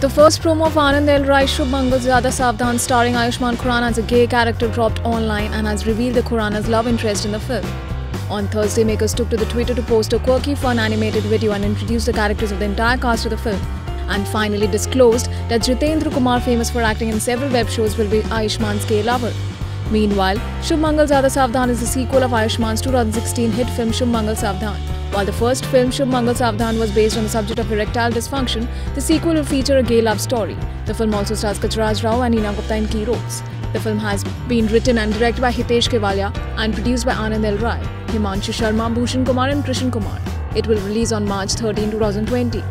The first promo of Aanand L Rai Shubh Mangal Zyada Saavdhan starring Ayushmann Khurrana as a gay character dropped online and has revealed the Khurrana's love interest in the film. On Thursday, makers took to the Twitter to post a quirky, fun animated video and introduce the characters of the entire cast of the film. And finally disclosed that Jitendra Kumar, famous for acting in several web shows, will be Ayushmann's gay lover. Meanwhile, Shubh Mangal Zyada Saavdhan is the sequel of Ayushmann's 2016 hit film Shubh Mangal Saavdhan. While the first film Shubh Mangal Saavdhan was based on the subject of erectile dysfunction, the sequel will feature a gay love story. The film also stars Gajraj Rao and Neena Gupta in key roles. The film has been written and directed by Hitesh Kewalya and produced by Aanand L Rai, Himanshu Sharma, Bhushan Kumar and Krishan Kumar. It will release on March 13, 2020.